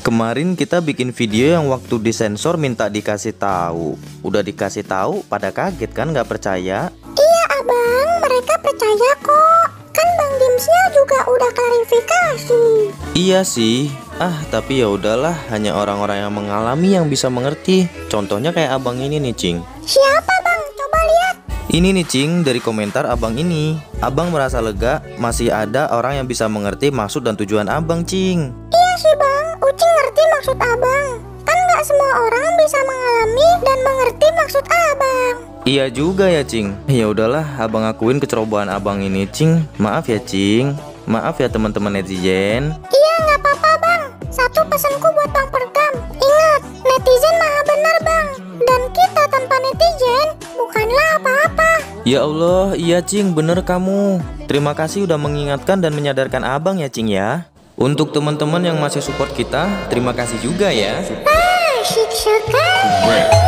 Kemarin kita bikin video yang waktu disensor minta dikasih tahu. Udah dikasih tahu, pada kaget kan nggak percaya? Iya abang, mereka percaya kok. Kan Bang Dimsnya juga udah klarifikasi. Iya sih. Ah, tapi ya udahlah, hanya orang-orang yang mengalami yang bisa mengerti. Contohnya kayak abang ini nih, Cing. Siapa bang? Coba lihat. Ini nih Cing dari komentar abang ini Abang merasa lega masih ada orang yang bisa mengerti maksud dan tujuan abang Cing Iya sih bang, semua orang bisa mengalami dan mengerti maksud abang. Iya juga ya Cing Ya udahlah abang akuin kecerobohan abang ini Cing Maaf ya Cing Maaf ya teman-teman netizen Iya nggak apa-apa bang. Satu pesanku buat bang Pergam. Ingat, netizen maha benar bang. Dan kita tanpa netizen bukanlah apa-apa. Ya Allah iya Cing bener kamu Terima kasih udah mengingatkan dan menyadarkan abang ya Cing ya Untuk teman-teman yang masih support kita Terima kasih juga ya Correct.